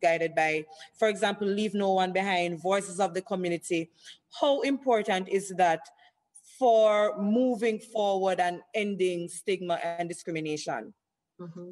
guided by, for example, Leave No One Behind, Voices of the Community. How important is that for moving forward and ending stigma and discrimination? Mm-hmm.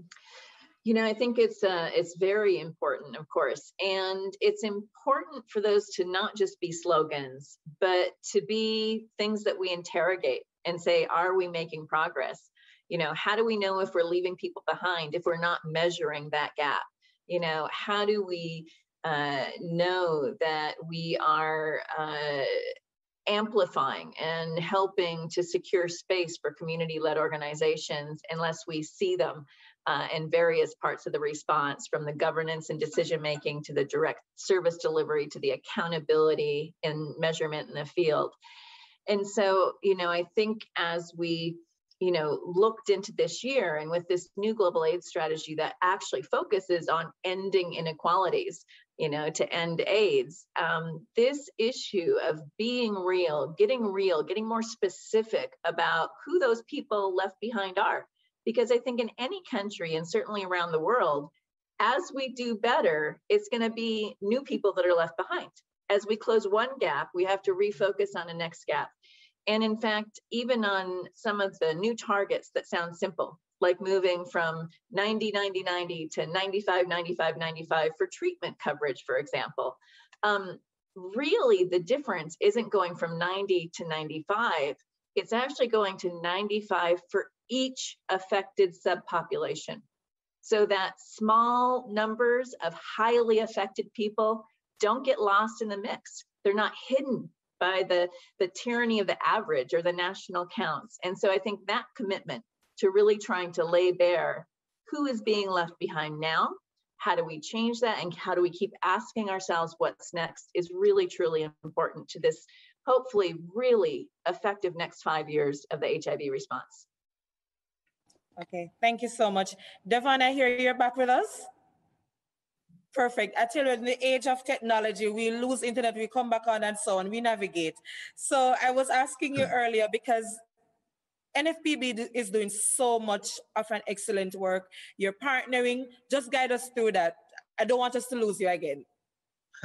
You know, I think it's uh, it's very important, of course, and it's important for those to not just be slogans, but to be things that we interrogate and say, are we making progress? You know, how do we know if we're leaving people behind if we're not measuring that gap? You know, how do we uh, know that we are uh, amplifying and helping to secure space for community led organizations unless we see them uh, in various parts of the response from the governance and decision making to the direct service delivery to the accountability and measurement in the field. And so, you know, I think as we you know looked into this year and with this new global AIDS strategy that actually focuses on ending inequalities you know, to end AIDS. Um, this issue of being real, getting real, getting more specific about who those people left behind are. Because I think in any country and certainly around the world, as we do better, it's going to be new people that are left behind. As we close one gap, we have to refocus on the next gap. And in fact, even on some of the new targets that sound simple, like moving from 90, 90, 90 to 95, 95, 95 for treatment coverage, for example. Um, really, the difference isn't going from 90 to 95, it's actually going to 95 for each affected subpopulation. So that small numbers of highly affected people don't get lost in the mix. They're not hidden by the, the tyranny of the average or the national counts. And so I think that commitment to really trying to lay bare who is being left behind now, how do we change that, and how do we keep asking ourselves what's next is really, truly important to this hopefully really effective next five years of the HIV response. Okay, thank you so much. Devon, I hear you're back with us. Perfect. I tell you, in the age of technology, we lose internet, we come back on and so on, we navigate. So I was asking you earlier because NFPB is doing so much of an excellent work. You're partnering. Just guide us through that. I don't want us to lose you again.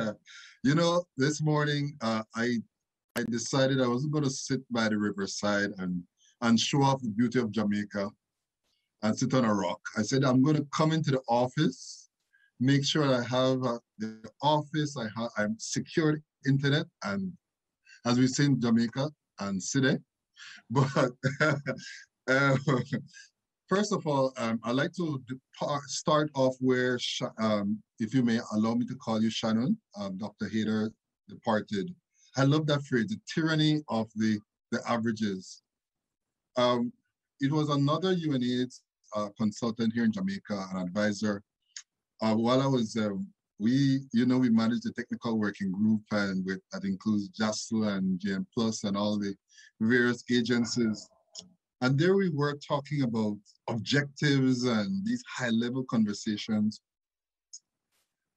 you know, this morning uh, I I decided I wasn't going to sit by the riverside and and show off the beauty of Jamaica and sit on a rock. I said I'm going to come into the office, make sure I have uh, the office. I have I'm secured internet and as we say in Jamaica and city but uh, first of all, um, I'd like to start off where, um, if you may allow me to call you Shannon, um, Dr. Hader departed. I love that phrase, the tyranny of the, the averages. Um, it was another UNAIDS uh, consultant here in Jamaica, an advisor. Uh, while I was um, we, you know, we managed the technical working group and with that includes JASL and JN Plus and all the various agencies. And there we were talking about objectives and these high level conversations.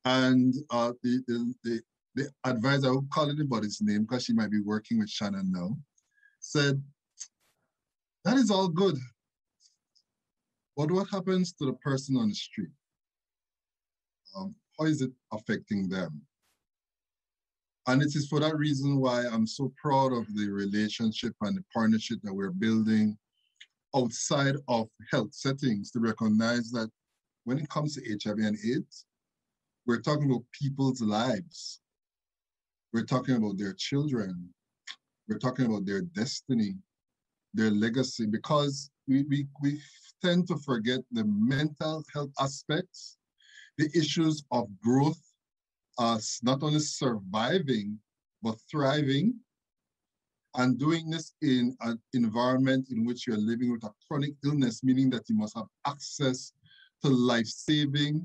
And uh, the, the, the, the advisor, I won't call anybody's name because she might be working with Shannon now, said, that is all good. But what happens to the person on the street? Um, how is it affecting them? And it is for that reason why I'm so proud of the relationship and the partnership that we're building outside of health settings to recognize that when it comes to HIV and AIDS, we're talking about people's lives. We're talking about their children. We're talking about their destiny, their legacy, because we, we, we tend to forget the mental health aspects the issues of growth, us not only surviving, but thriving, and doing this in an environment in which you're living with a chronic illness, meaning that you must have access to life-saving,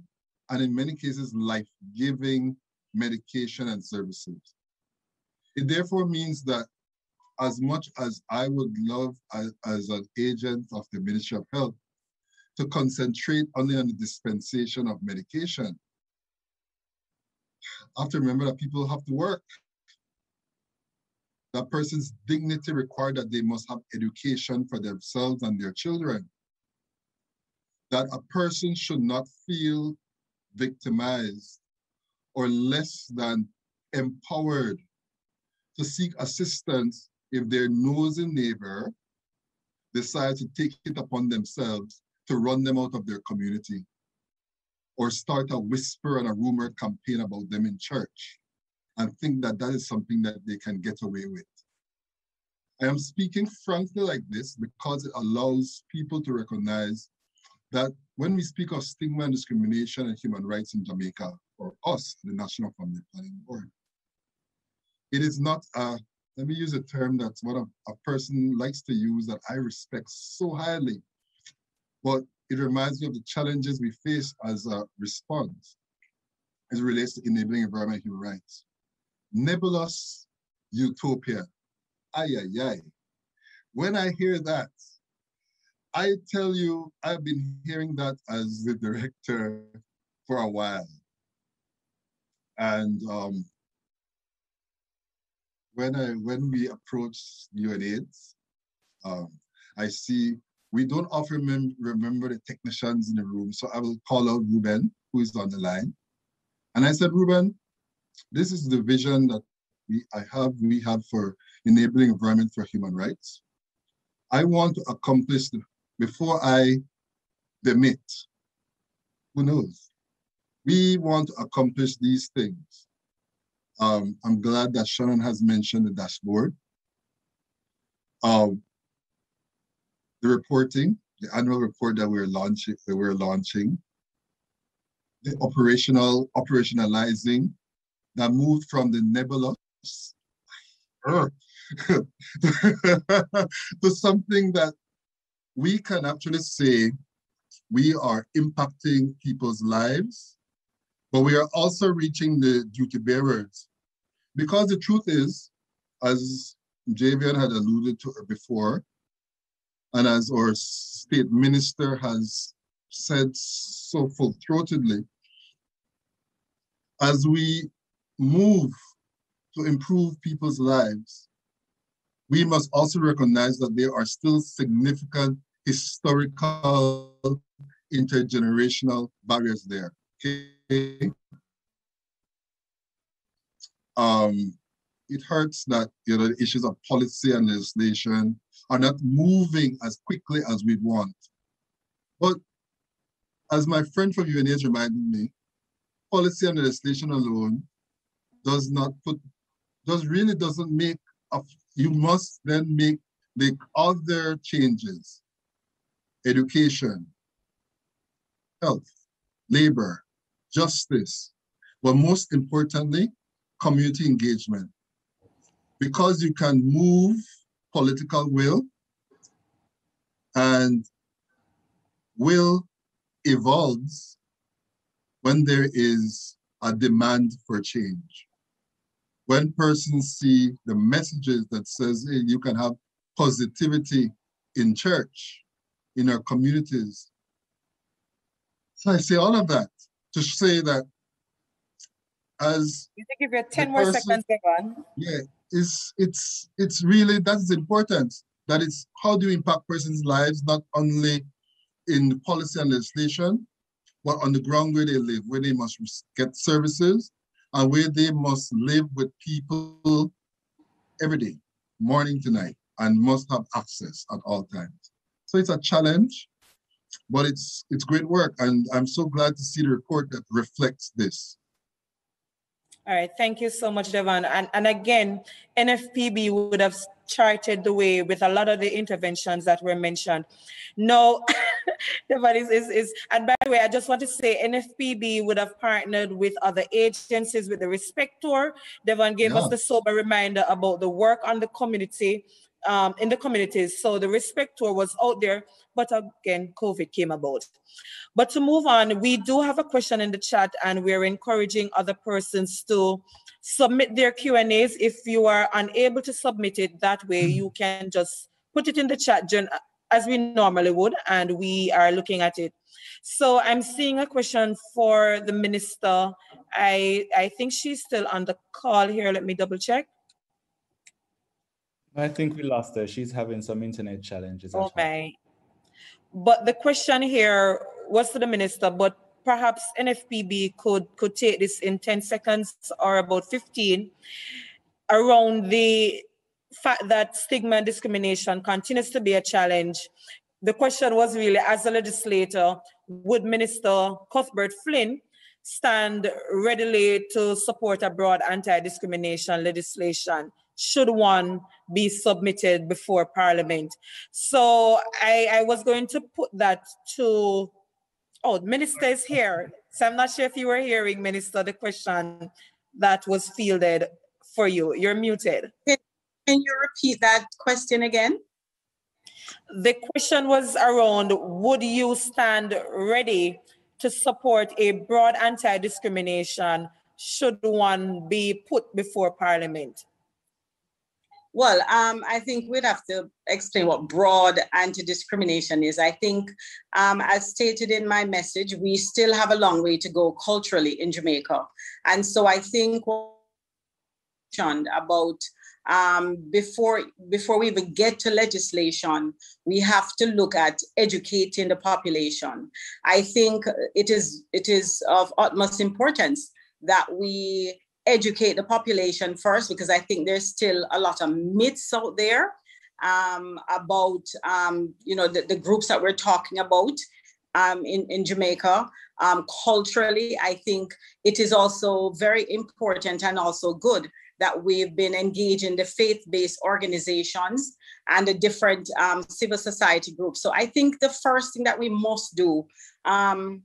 and in many cases, life-giving medication and services. It therefore means that as much as I would love as, as an agent of the Ministry of Health to concentrate only on the dispensation of medication. I have to remember that people have to work. That person's dignity requires that they must have education for themselves and their children. That a person should not feel victimized or less than empowered to seek assistance if their nosy neighbor decides to take it upon themselves to run them out of their community or start a whisper and a rumor campaign about them in church and think that that is something that they can get away with. I am speaking frankly like this because it allows people to recognize that when we speak of stigma and discrimination and human rights in Jamaica, or us, the National Family Planning Board, it is not a, let me use a term that's what a, a person likes to use that I respect so highly, but it reminds me of the challenges we face as a response as it relates to enabling environment human rights. Nebulous utopia. Ay, ay, ay. When I hear that, I tell you, I've been hearing that as the director for a while. And um, when I when we approach UNAIDS, um, I see we don't often remember the technicians in the room. So I will call out Ruben, who is on the line. And I said, Ruben, this is the vision that we I have we have for enabling environment for human rights. I want to accomplish the, before I demit. Who knows? We want to accomplish these things. Um, I'm glad that Shannon has mentioned the dashboard. Um, the reporting, the annual report that we're launching, that we're launching, the operational operationalizing that moved from the nebulous to something that we can actually say we are impacting people's lives, but we are also reaching the duty bearers. Because the truth is, as Javian had alluded to before, and as our state minister has said so full-throatedly, as we move to improve people's lives, we must also recognize that there are still significant historical intergenerational barriers there. Okay. Um, it hurts that you know the issues of policy and legislation are not moving as quickly as we want. But as my friend from UNAIDS reminded me, policy and legislation alone does not put, does really doesn't make, a, you must then make the other changes, education, health, labor, justice, but most importantly, community engagement. Because you can move political will and will evolves when there is a demand for change. When persons see the messages that says hey, you can have positivity in church, in our communities. So I say all of that to say that as you think. give you 10 more person, seconds, Devon. Yeah, it's it's it's really that's important. That it's how do you impact persons' lives, not only in policy and legislation, but on the ground where they live, where they must get services and where they must live with people every day, morning to night, and must have access at all times. So it's a challenge, but it's it's great work, and I'm so glad to see the report that reflects this. All right, thank you so much, Devon. And, and again, NFPB would have charted the way with a lot of the interventions that were mentioned. No, Devon is, is, is, and by the way, I just want to say NFPB would have partnered with other agencies with the Respect Tour. Devon gave yeah. us the sober reminder about the work on the community um, in the communities. So the respect tour was out there, but again, COVID came about. But to move on, we do have a question in the chat, and we're encouraging other persons to submit their Q and A's. If you are unable to submit it that way, mm-hmm. you can just put it in the chat as we normally would, and we are looking at it. So I'm seeing a question for the minister. I I think she's still on the call here. Let me double check. I think we lost her. She's having some internet challenges. Okay. But the question here was to the minister, but perhaps NFPB could, could take this in 10 seconds or about 15 around the fact that stigma and discrimination continues to be a challenge. The question was really, as a legislator, would Minister Cuthbert Flynn stand readily to support a broad anti-discrimination legislation should one be submitted before Parliament. So I, I was going to put that to, oh, the Minister is here. So I'm not sure if you were hearing, Minister, the question that was fielded for you. You're muted. Can you repeat that question again? The question was around would you stand ready to support a broad anti discrimination should one be put before Parliament? Well, um, I think we'd have to explain what broad anti discrimination is. I think, um, as stated in my message, we still have a long way to go culturally in Jamaica. And so I think about um, before before we even get to legislation, we have to look at educating the population. I think it is it is of utmost importance that we educate the population first because I think there's still a lot of myths out there um, about um, you know the, the, groups that we're talking about um, in, in Jamaica. Um, culturally, I think it is also very important and also good that we've been engaging the faith-based organizations and the different um, civil society groups. So I think the first thing that we must do um,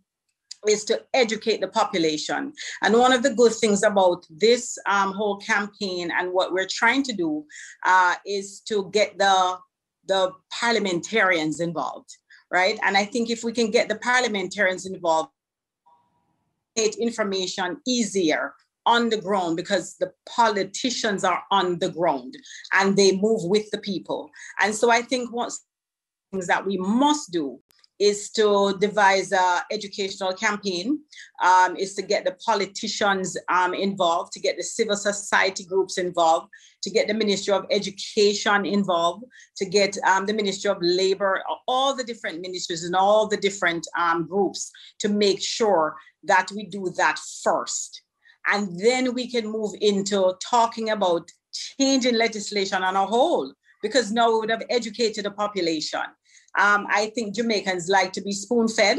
is to educate the population. And one of the good things about this um, whole campaign and what we're trying to do uh, is to get the, the parliamentarians involved, right? And I think if we can get the parliamentarians involved, make information easier on the ground because the politicians are on the ground and they move with the people. And so I think one things that we must do is to devise a educational campaign, um, is to get the politicians um, involved, to get the civil society groups involved, to get the Ministry of Education involved, to get um, the Ministry of Labor, all the different ministries and all the different um, groups to make sure that we do that first. And then we can move into talking about changing legislation on a whole, because now we would have educated the population. Um, I think Jamaicans like to be spoon fed.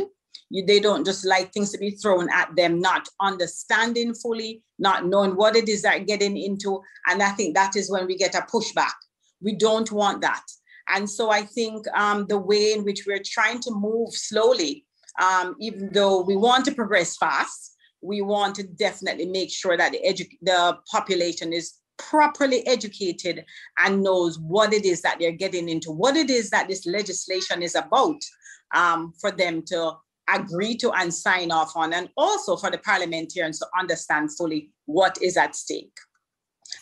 they don't just like things to be thrown at them, not understanding fully, not knowing what it is they're getting into. And I think that is when we get a pushback. We don't want that. And so I think um, the way in which we're trying to move slowly, um, even though we want to progress fast, we want to definitely make sure that the, edu- the population is properly educated and knows what it is that they're getting into, what it is that this legislation is about um, for them to agree to and sign off on, and also for the parliamentarians to understand fully what is at stake.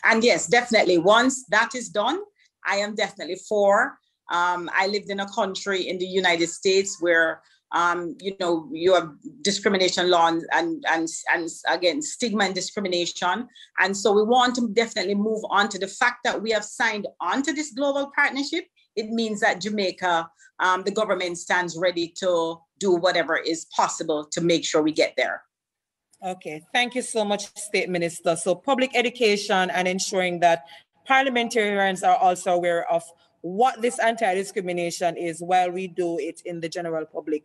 And yes, definitely, once that is done, I am definitely for. Um, I lived in a country in the United States where um, you know, you have discrimination law and, and, and, and again, stigma and discrimination. And so we want to definitely move on to the fact that we have signed on to this global partnership. It means that Jamaica, um, the government stands ready to do whatever is possible to make sure we get there. Okay, thank you so much, State Minister. So public education and ensuring that parliamentarians are also aware of what this anti-discrimination is while we do it in the general public.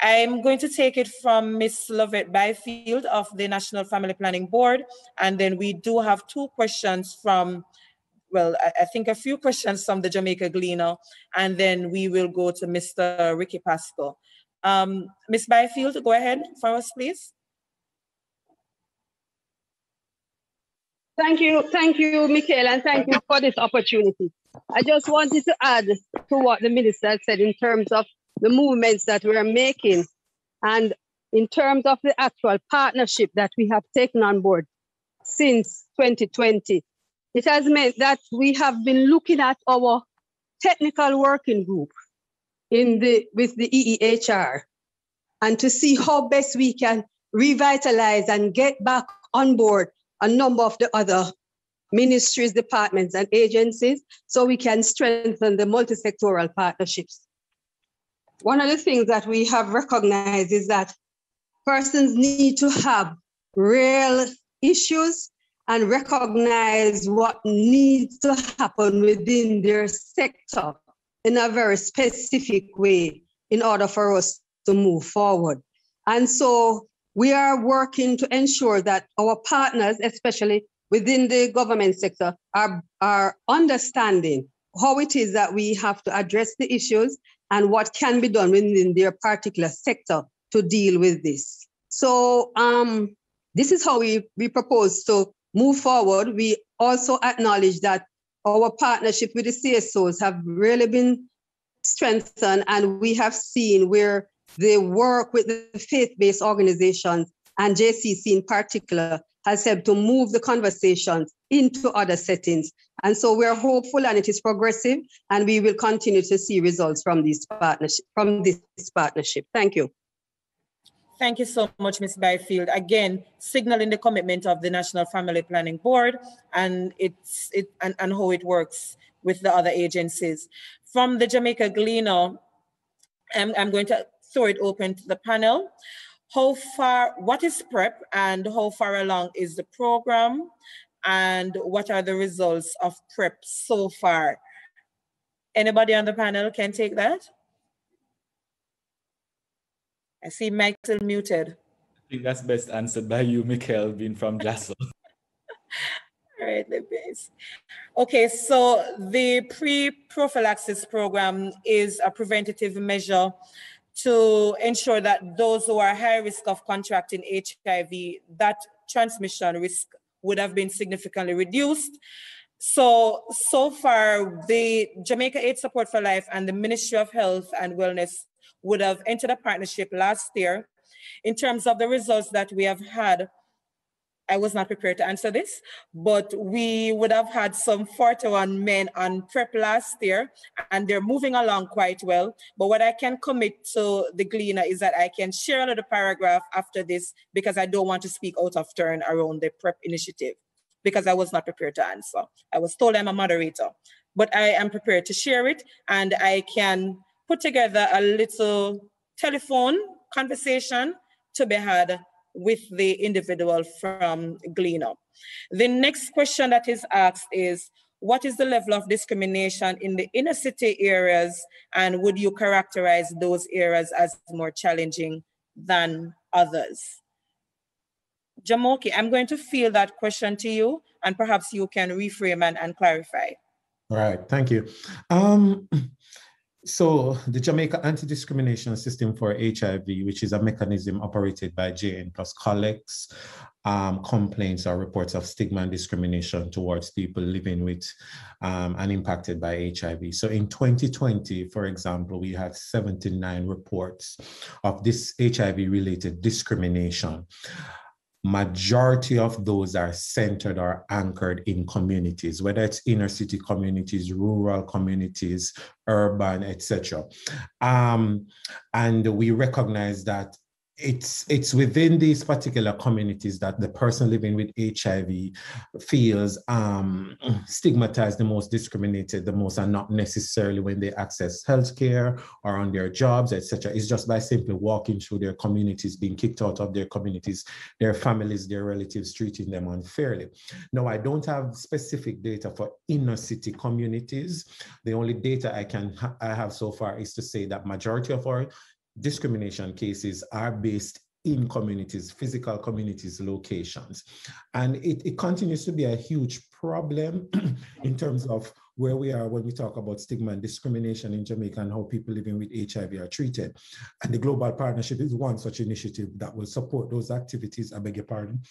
I'm going to take it from Ms. Lovett Byfield of the National Family Planning Board, and then we do have two questions from, well, I think a few questions from the Jamaica Gleaner, and then we will go to Mr. Ricky Pasco. Um, Ms. Byfield, go ahead for us, please. Thank you, thank you, Michael, and thank you for this opportunity. I just wanted to add to what the minister said in terms of the movements that we're making and in terms of the actual partnership that we have taken on board since 2020. It has meant that we have been looking at our technical working group in the with the EEHR and to see how best we can revitalize and get back on board a number of the other ministries, departments, and agencies so we can strengthen the multi-sectoral partnerships. One of the things that we have recognized is that persons need to have real issues and recognize what needs to happen within their sector in a very specific way in order for us to move forward. And so we are working to ensure that our partners, especially within the government sector, are, are understanding how it is that we have to address the issues and what can be done within their particular sector to deal with this. So um, this is how we, we propose to move forward. We also acknowledge that our partnership with the CSOs have really been strengthened and we have seen where they work with the faith-based organizations and JCC in particular has helped to move the conversations into other settings. And so we're hopeful and it is progressive and we will continue to see results from this partnership from this partnership. Thank you. Thank you so much, Ms. Byfield. Again, signaling the commitment of the National Family Planning Board and it's it and, and how it works with the other agencies. From the Jamaica Gleaner, I'm, I'm going to throw it open to the panel. How far, what is PREP and how far along is the program? And what are the results of PREP so far? Anybody on the panel can take that? I see Michael muted. I think that's best answered by you, Michael, being from JASL. All right, the base. Okay, so the pre-prophylaxis program is a preventative measure to ensure that those who are high risk of contracting HIV, that transmission risk would have been significantly reduced. So, so far, the Jamaica AIDS Support for Life and the Ministry of Health and Wellness would have entered a partnership last year. In terms of the results that we have had, I was not prepared to answer this, but we would have had some 41 men on prep last year, and they're moving along quite well. But what I can commit to the Gleaner is that I can share another paragraph after this because I don't want to speak out of turn around the prep initiative because I was not prepared to answer. I was told I'm a moderator, but I am prepared to share it, and I can put together a little telephone conversation to be had with the individual from Gleaner. The next question that is asked is, what is the level of discrimination in the inner city areas and would you characterize those areas as more challenging than others? Jumoke, I'm going to field that question to you and perhaps you can reframe and, and clarify. All right, thank you. Um, so the Jamaica Anti-Discrimination System for HIV, which is a mechanism operated by JN Plus collects um, complaints or reports of stigma and discrimination towards people living with um, and impacted by HIV. So in 2020, for example, we had 79 reports of this HIV-related discrimination majority of those are centered or anchored in communities, whether it's inner city communities, rural communities, urban, etc. Um, and we recognize that it's it's within these particular communities that the person living with HIV feels um, stigmatized the most, discriminated the most, and not necessarily when they access healthcare or on their jobs, etc. It's just by simply walking through their communities, being kicked out of their communities, their families, their relatives treating them unfairly. Now, I don't have specific data for inner city communities. The only data I can ha I have so far is to say that majority of our discrimination cases are based in communities, physical communities, locations. And it, it continues to be a huge problem in terms of where we are when we talk about stigma and discrimination in Jamaica and how people living with HIV are treated. And the Global Partnership is one such initiative that will support those activities. I beg your pardon.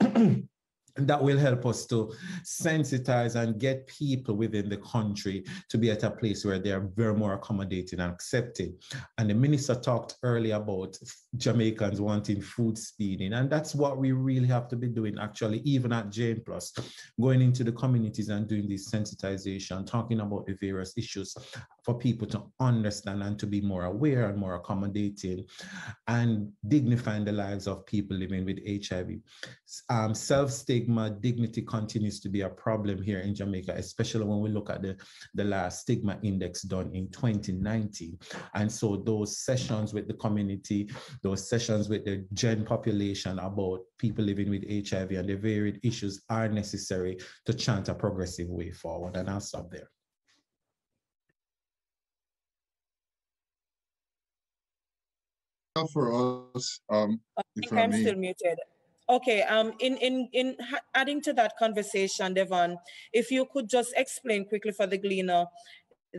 And that will help us to sensitize and get people within the country to be at a place where they are very more accommodating and accepting. And the minister talked earlier about Jamaicans wanting food speeding. And that's what we really have to be doing, actually, even at JN Plus, going into the communities and doing this sensitization, talking about the various issues. For people to understand and to be more aware and more accommodating and dignifying the lives of people living with HIV. Um, self-stigma, dignity continues to be a problem here in Jamaica, especially when we look at the, the last stigma index done in 2019. And so those sessions with the community, those sessions with the gen population about people living with HIV and the varied issues are necessary to chant a progressive way forward. And I'll stop there. For us, um, think I am still muted. Okay, um, in, in, in adding to that conversation, Devon, if you could just explain quickly for the gleaner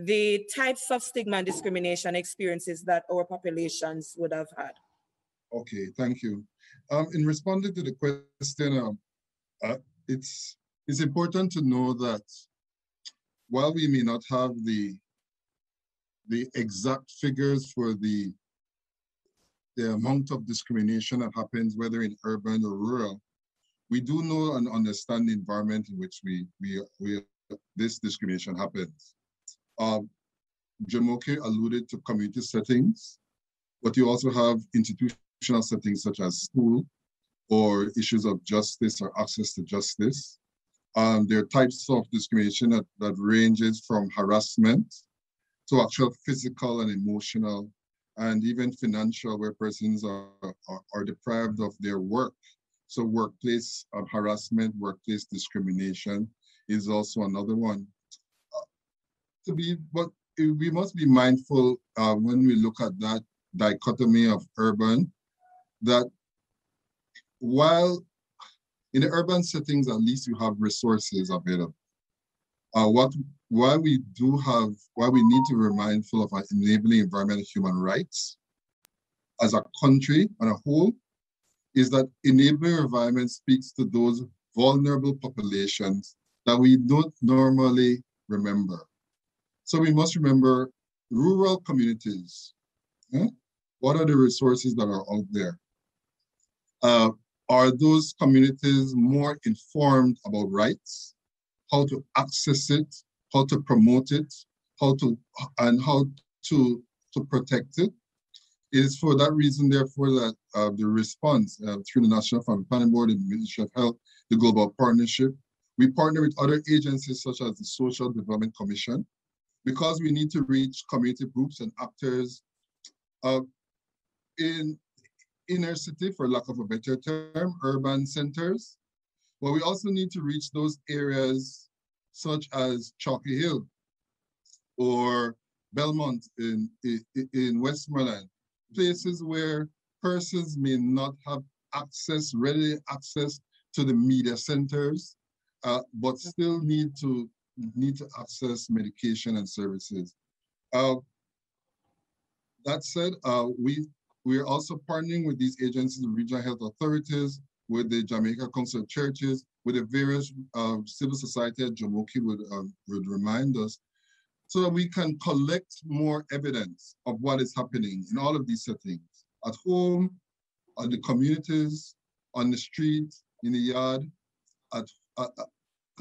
the types of stigma and discrimination experiences that our populations would have had. Okay, thank you. Um, in responding to the question, um, uh, it's, it's important to know that while we may not have the, the exact figures for the, the amount of discrimination that happens, whether in urban or rural, we do know and understand the environment in which we, we, we this discrimination happens. Um, Jumoke alluded to community settings, but you also have institutional settings such as school or issues of justice or access to justice. Um, there are types of discrimination that, that ranges from harassment to actual physical and emotional and even financial where persons are, are, are deprived of their work. So workplace uh, harassment, workplace discrimination is also another one. Uh, to be, but we must be mindful uh, when we look at that dichotomy of urban, that while in the urban settings, at least you have resources available. Uh, what why we do have, why we need to be mindful of enabling environmental human rights as a country on a whole, is that enabling environment speaks to those vulnerable populations that we don't normally remember. So we must remember rural communities. What are the resources that are out there? Uh, are those communities more informed about rights, how to access it, how to promote it, how to and how to to protect it? It is for that reason, therefore, that uh, the response uh, through the National Family Planning Board and the Ministry of Health, the Global Partnership, we partner with other agencies such as the Social Development Commission, because we need to reach community groups and actors uh, in inner city, for lack of a better term, urban centers. But we also need to reach those areas such as Chalky Hill or Belmont in, in, Westmoreland, places where persons may not have access, ready access to the media centers, uh, but still need to need to access medication and services. Uh, that said, uh, we we are also partnering with these agencies and regional health authorities, with the Jamaica Council of Churches, with the various uh, civil society at Jumoke would, uh, would remind us, so that we can collect more evidence of what is happening in all of these settings, at home, at the communities, on the street, in the yard, at, at,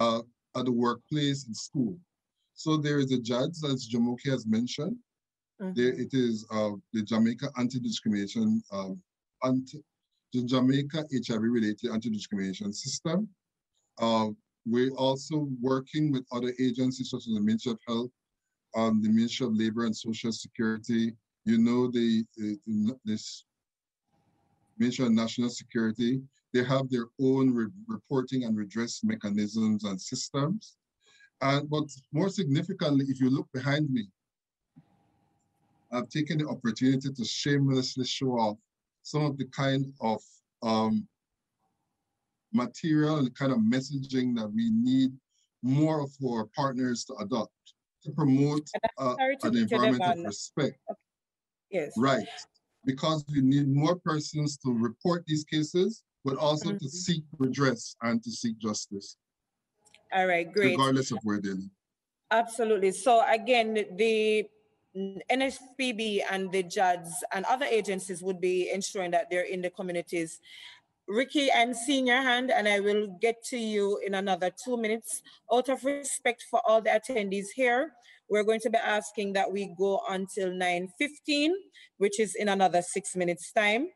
uh, at the workplace, in school. So there is a JADS, as Jumoke has mentioned, Mm -hmm. There it is uh, the Jamaica anti-discrimination, um, anti, the Jamaica HIV-related anti-discrimination system. Uh, we're also working with other agencies such as the Ministry of Health, um, the Ministry of Labor and Social Security. You know the, the this Ministry of National Security. They have their own re reporting and redress mechanisms and systems. And but more significantly, if you look behind me, I've taken the opportunity to shamelessly show off some of the kind of um, material and the kind of messaging that we need more of our partners to adopt to promote uh, an environment of respect. Okay. Yes. Right. Because we need more persons to report these cases, but also mm -hmm. to mm-hmm. seek redress and to seek justice. All right, great. Regardless of where they live. Absolutely. So again, the NFPB and the JADS and other agencies would be ensuring that they're in the communities Ricky, I'm seeing your hand and I will get to you in another two minutes. Out of respect for all the attendees here, we're going to be asking that we go until 9.15, which is in another six minutes time.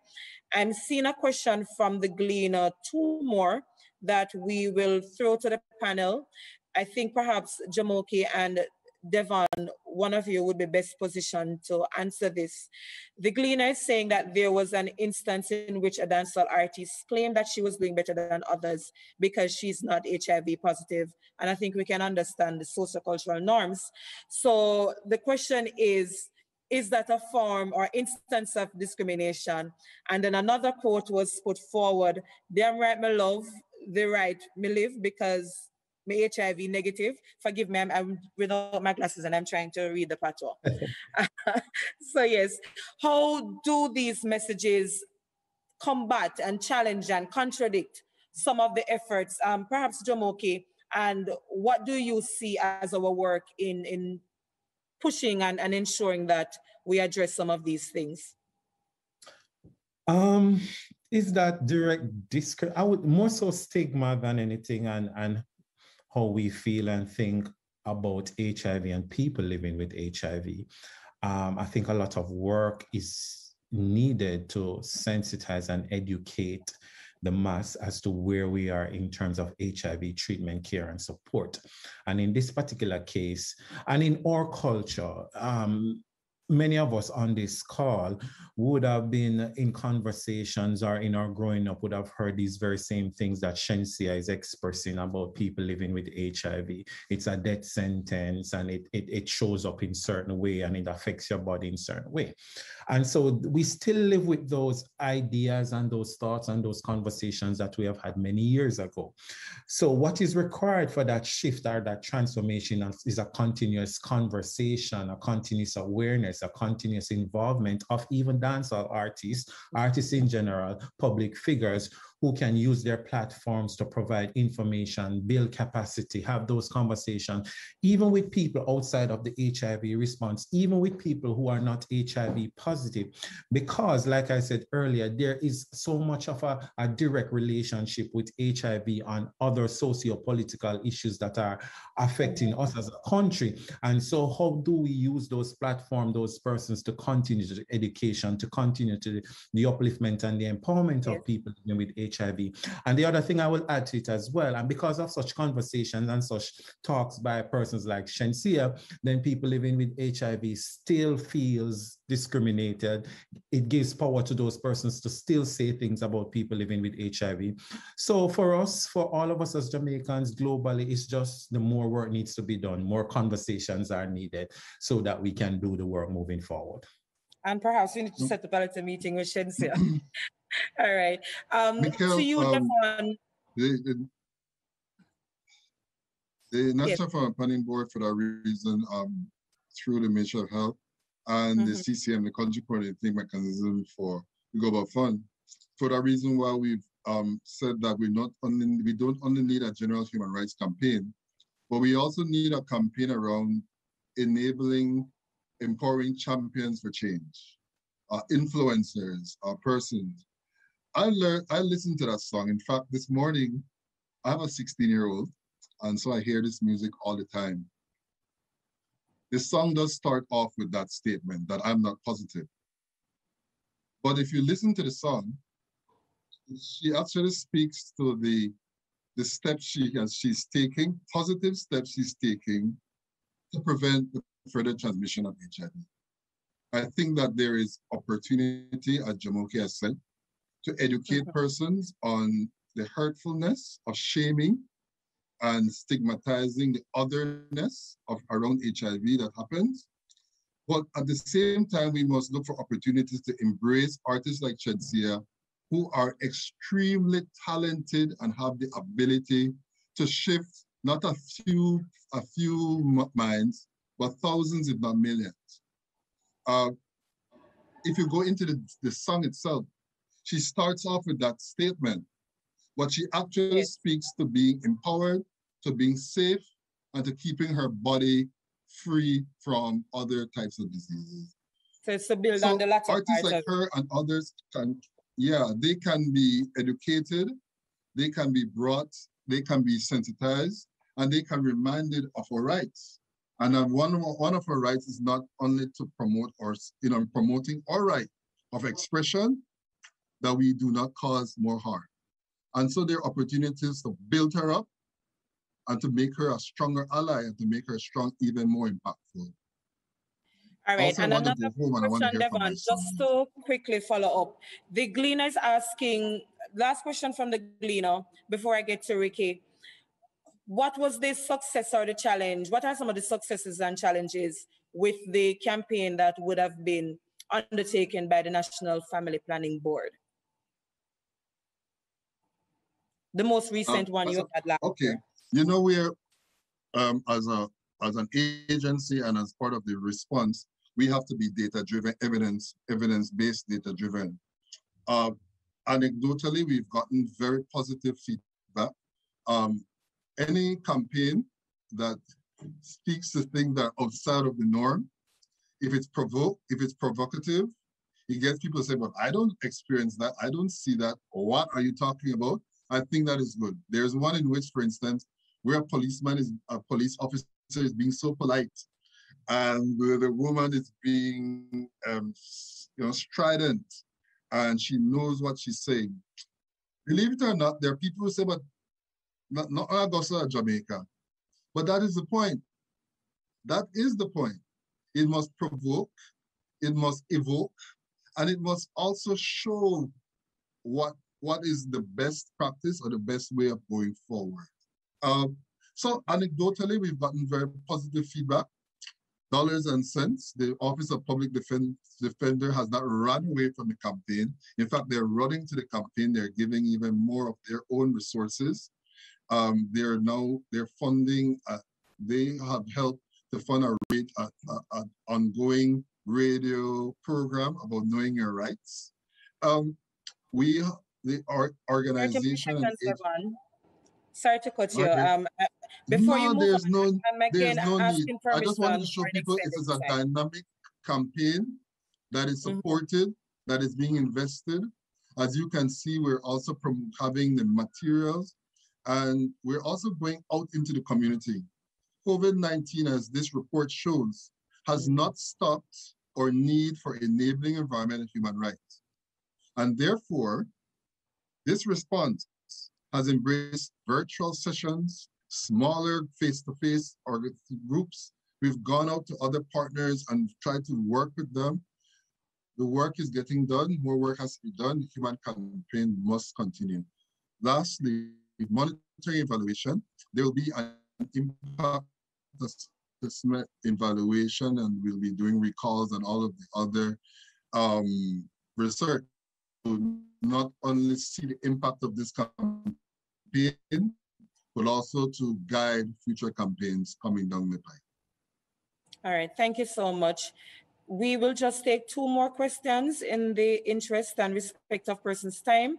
I'm seeing a question from the Gleaner, two more that we will throw to the panel. I think perhaps Jumoke and Devon, one of you would be best positioned to answer this. The Gleaner is saying that there was an instance in which a dancehall artist claimed that she was doing better than others because she's not HIV positive. And I think we can understand the sociocultural norms. So the question is, is that a form or instance of discrimination? And then another quote was put forward, damn right, my love, the right, me live because me HIV negative. Forgive me, I'm, I'm, without my glasses and I'm trying to read the patois. so yes, how do these messages combat and challenge and contradict some of the efforts, um, perhaps Jumoke, and what do you see as our work in, in pushing and, and ensuring that we address some of these things? Um, is that direct disc I would more so stigma than anything and and how we feel and think about HIV and people living with HIV. Um, I think a lot of work is needed to sensitize and educate the mass as to where we are in terms of HIV treatment, care, and support. And in this particular case, and in our culture, um, many of us on this call would have been in conversations or in our growing up would have heard these very same things that Shenseea is expressing about people living with HIV. It's a death sentence and it, it, it shows up in certain way and it affects your body in certain way. And so we still live with those ideas and those thoughts and those conversations that we have had many years ago. So what is required for that shift or that transformation is a continuous conversation, a continuous awareness, a continuous involvement of even dancehall artists, artists in general, public figures who can use their platforms to provide information, build capacity, have those conversations, even with people outside of the HIV response, even with people who are not HIV positive. Because, like I said earlier, there is so much of a, a direct relationship with HIV and other socio-political issues that are affecting us as a country. And so how do we use those platforms, those persons to continue the education, to continue to the, the upliftment and the empowerment of people with HIV HIV. And the other thing I will add to it as well, and because of such conversations and such talks by persons like Shenseea, then people living with HIV still feels discriminated. It gives power to those persons to still say things about people living with HIV. So for us, for all of us as Jamaicans globally, it's just the more work needs to be done, more conversations are needed so that we can do the work moving forward. And perhaps we need to set up a meeting with Shenseea All right. Um, to you, um, Devon. The, the, the National yes. Planning Board, for that reason, um, through the Ministry of Health and mm -hmm. the mm-hmm. CCM, the Country Coordinating Mechanism for the Global Fund, for that reason why we've um, said that we not only we don't only need a general human rights campaign, but we also need a campaign around enabling, empowering champions for change, uh, influencers, uh, persons I learned, I listened to that song. In fact, this morning, I have a 16 year old, and so I hear this music all the time. This song does start off with that statement that I'm not positive. But if you listen to the song, she actually speaks to the, the steps she has, she's taking, positive steps she's taking to prevent the further transmission of HIV. I think that there is opportunity, as Jumoke has said, to educate persons on the hurtfulness of shaming and stigmatizing the otherness of around HIV that happens. But at the same time, we must look for opportunities to embrace artists like Shenseea, who are extremely talented and have the ability to shift not a few a few minds, but thousands, if not millions. Uh, if you go into the, the song itself, she starts off with that statement, but she actually yes. speaks to being empowered, to being safe, and to keeping her body free from other types of diseases. So it's to build so on the latter artists like her and others can yeah, they can be educated, they can be brought, they can be sensitized, and they can be reminded of our rights. And uh, one, one of our rights is not only to promote or, you know, promoting our right of expression, that we do not cause more harm. And so there are opportunities to build her up and to make her a stronger ally and to make her strong, even more impactful. All right, also, and another question, Devon, just to quickly follow up. The Gleaner is asking, last question from the Gleaner before I get to Ricky. What was the success or the challenge? What are some of the successes and challenges with the campaign that would have been undertaken by the National Family Planning Board? The most recent um, one you had last Okay, year. you know, we're um, as a as an agency and as part of the response, we have to be data driven, evidence evidence based, data driven. Uh, anecdotally, we've gotten very positive feedback. Um, any campaign that speaks to things that are outside of the norm, if it's provoke, if it's provocative, it gets people to say, "But I don't experience that. I don't see that. What are you talking about?" I think that is good. There's one in which, for instance, where a policeman is a police officer is being so polite, and the woman is being, um, you know, strident, and she knows what she's saying. Believe it or not, there are people who say, "But not, not Augusta, Jamaica," but that is the point. That is the point. It must provoke, it must evoke, and it must also show what what is the best practice or the best way of going forward. Um, so anecdotally, we've gotten very positive feedback. Dollars and cents, the Office of Public Defend Defender has not run away from the campaign. In fact, they're running to the campaign. They're giving even more of their own resources. Um, they're now, they're funding, uh, they have helped to fund a, rate, a, a, a ongoing radio program about knowing your rights. Um, we the organization. Sorry to cut you. Okay. Um, uh, before no, you move there's on, no, I'm there's no need. I just wanted to show people this is a dynamic campaign that is mm-hmm. supported, mm -hmm. that is being invested. As you can see, we're also having the materials and we're also going out into the community. COVID-19, as this report shows, has not stopped our need for enabling environment and human rights. And therefore, this response has embraced virtual sessions, smaller face-to-face groups. We've gone out to other partners and tried to work with them. The work is getting done, more work has to be done. The human campaign must continue. Lastly, monitoring evaluation. There will be an impact assessment evaluation and we'll be doing recalls and all of the other um, research to not only see the impact of this campaign, but also to guide future campaigns coming down the pipe. All right, thank you so much. We will just take two more questions in the interest and respect of person's time.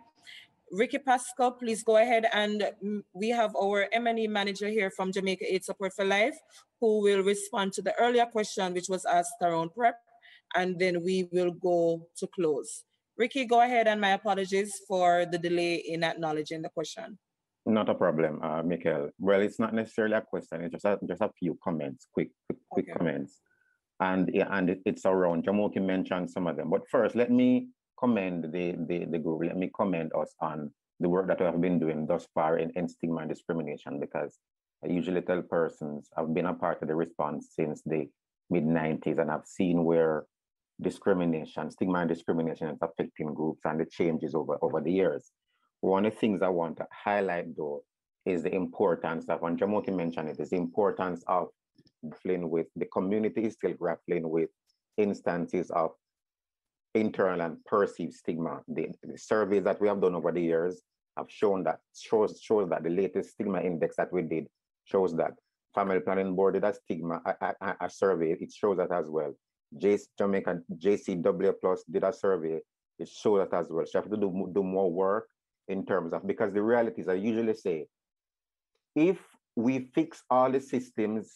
Ricky Pascal, please go ahead and we have our M&E manager here from Jamaica Aid Support for Life who will respond to the earlier question which was asked around PrEP and then we will go to close. Ricky, go ahead and my apologies for the delay in acknowledging the question. Not a problem, uh, Michael. Well, it's not necessarily a question. It's just a, just a few comments, quick, quick, quick okay. comments. And, yeah, and it, it's around, Jumoke mentioned some of them. But first, let me commend the, the, the group. Let me commend us on the work that we have been doing thus far in, in stigma and discrimination because I usually tell persons I've been a part of the response since the mid 90s and I've seen where discrimination, stigma and discrimination is affecting groups and the changes over, over the years. One of the things I want to highlight though is the importance of, and Jumoke mentioned it, is the importance of grappling with, the community is still grappling with instances of internal and perceived stigma. The, the, surveys that we have done over the years have shown that, shows, shows that the latest stigma index that we did shows that Family Planning Board did a stigma, a, a, a survey, it shows that as well. J Jamaica JCW Plus did a survey. It shows that as well. So you have to do, do more work in terms of, because the reality is I usually say, if we fix all the systems,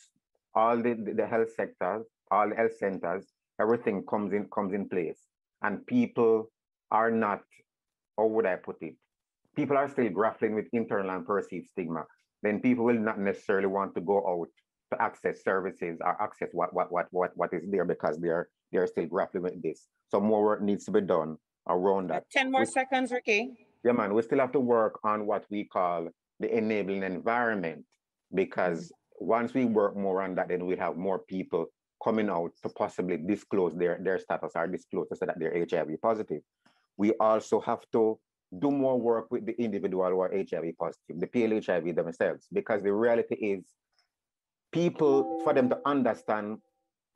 all the, the, the health sectors, all the health centers, everything comes in comes in place and people are not how would I put it? People are still grappling with internal and perceived stigma. Then people will not necessarily want to go out to access services or access what what what what what is there because they're they're still grappling with this. So more work needs to be done around that. 10 more we, seconds, Ricky. Yeah, man, we still have to work on what we call the enabling environment because mm-hmm. once we work more on that, then we have more people coming out to possibly disclose their, their status or disclose say that they're HIV positive. We also have to do more work with the individual who are HIV positive, the PLHIV themselves, because the reality is people, for them to understand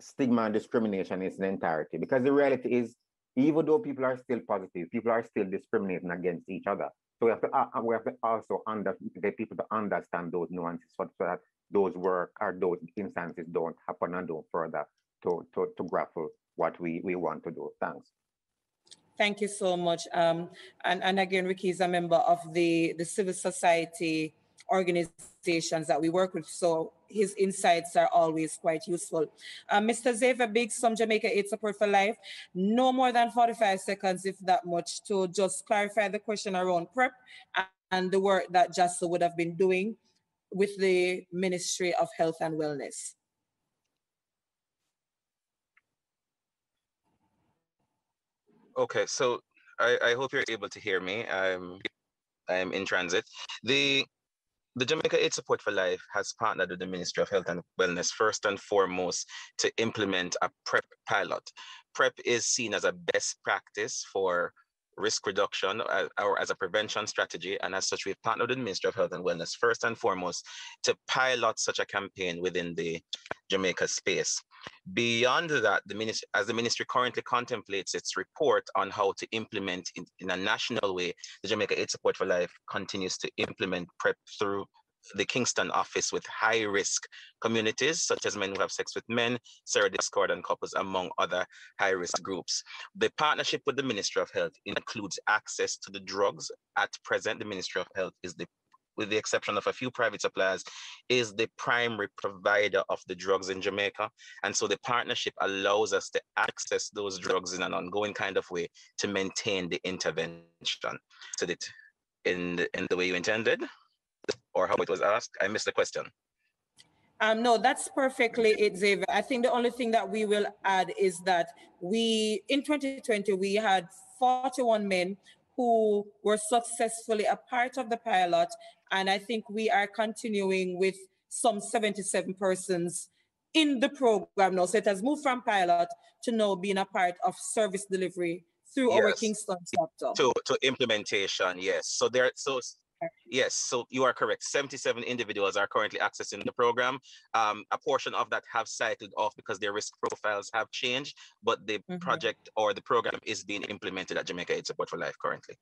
stigma and discrimination in its entirety, because the reality is, even though people are still positive, people are still discriminating against each other. So we have to, uh, we have to also under, get people to understand those nuances so, so that those work or those instances don't happen and don't further to, to, to grapple what we, we want to do. Thanks. Thank you so much. Um, and, and again, Ricky is a member of the, the civil society organizations that we work with. So his insights are always quite useful. Mr. Xavier Biggs from Jamaica AIDS Support for Life, no more than 45 seconds, if that much, to just clarify the question around PrEP and the work that JASO would have been doing with the Ministry of Health and Wellness. Okay, so I, I hope you're able to hear me. I'm I'm in transit. The the Jamaica Aid Support for Life has partnered with the Ministry of Health and Wellness first and foremost to implement a PrEP pilot. PrEP is seen as a best practice for risk reduction uh, or as a prevention strategy. And as such, we've partnered with the Ministry of Health and Wellness first and foremost to pilot such a campaign within the Jamaica space. Beyond that, the ministry, as the ministry currently contemplates its report on how to implement in, in a national way, the Jamaica Aid Support for Life continues to implement PrEP through the Kingston office with high risk communities, such as men who have sex with men, serodiscordant couples, among other high risk groups. The partnership with the Ministry of Health includes access to the drugs. At present, the Ministry of Health is the with the exception of a few private suppliers, is the primary provider of the drugs in Jamaica. And so the partnership allows us to access those drugs in an ongoing kind of way to maintain the intervention. So that in the, in the way you intended? Or how it was asked? I missed the question. Um, no, that's perfectly it, Xavier. I think the only thing that we will add is that we, in 2020, we had 41 men who were successfully a part of the pilot. And I think we are continuing with some 77 persons in the program now. So it has moved from pilot to now being a part of service delivery through yes. our Kingston chapter. To, to implementation, yes. So there, so Yes, so you are correct. 77 individuals are currently accessing the program. Um, a portion of that have cycled off because their risk profiles have changed, but the mm-hmm. project or the program is being implemented at Jamaica AIDS Support for Life currently.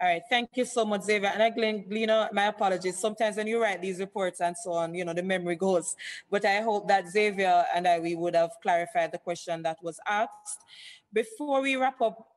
All right, thank you so much, Xavier. And again, you know, my apologies. Sometimes when you write these reports and so on, you know, the memory goes. But I hope that Xavier and I, we would have clarified the question that was asked. Before we wrap up,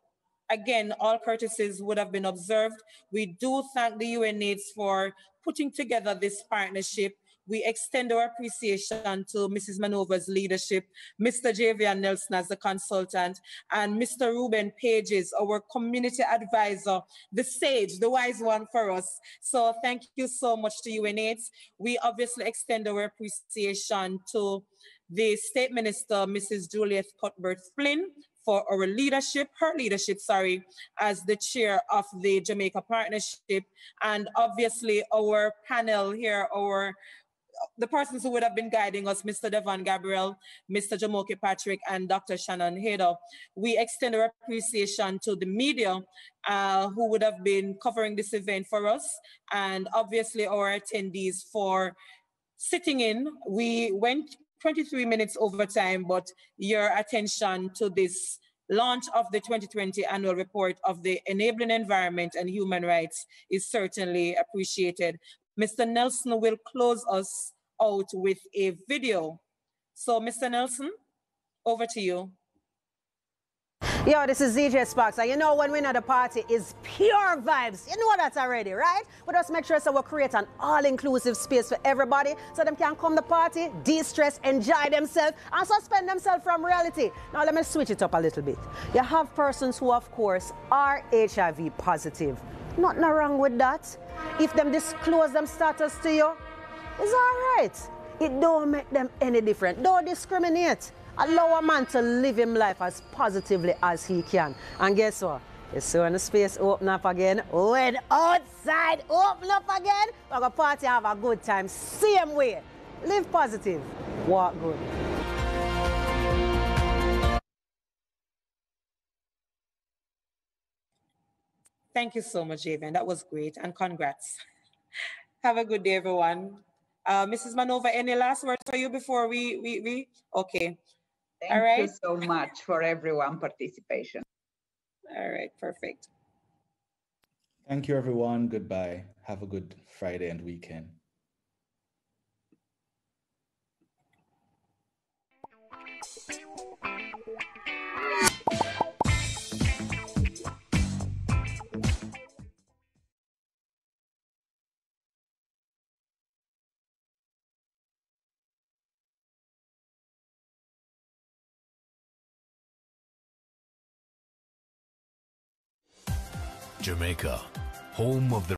again, all courtesies would have been observed. We do thank the UNAIDS for putting together this partnership. We extend our appreciation to Mrs. Manova's leadership, Mr. Javier Nelson as the consultant, and Mr. Ruben Pages, our community advisor, the sage, the wise one for us. So thank you so much to UNAIDS. We obviously extend our appreciation to the State Minister, Mrs. Juliet Cuthbert Flynn, for our leadership, her leadership, sorry, as the chair of the Jamaica Partnership. And obviously our panel here, our the persons who would have been guiding us, Mr. Devon Gabriel, Mr. Jumoke Patrick, and Dr. Shannon Hader. We extend our appreciation to the media uh, who would have been covering this event for us, and obviously our attendees for sitting in. We went 23 minutes over time, but your attention to this launch of the 2020 annual report of the enabling environment and human rights is certainly appreciated. Mr. Nelson will close us out with a video. So Mr. Nelson, over to you. Yo, this is DJ Sparks. And you know when we're at a party is pure vibes. You know that already, right? But just make sure so we create an all-inclusive space for everybody so them can come to the party, de-stress, enjoy themselves, and suspend themselves from reality. Now let me switch it up a little bit. You have persons who, of course, are HIV positive. Nothing wrong with that. If them disclose them status to you, it's all right. It don't make them any different. Don't discriminate. Allow a man to live his life as positively as he can. And guess what? It's as the space open up again, when outside open up again, we're going to party have a good time. Same way. Live positive. Walk good. Thank you so much, Javen. That was great. And congrats. Have a good day, everyone. Uh, Mrs. Manova, any last words for you before we, we, we? okay. Thank All right. you so much for everyone participation. All right, perfect. Thank you, everyone. Goodbye. Have a good Friday and weekend. Jamaica, home of the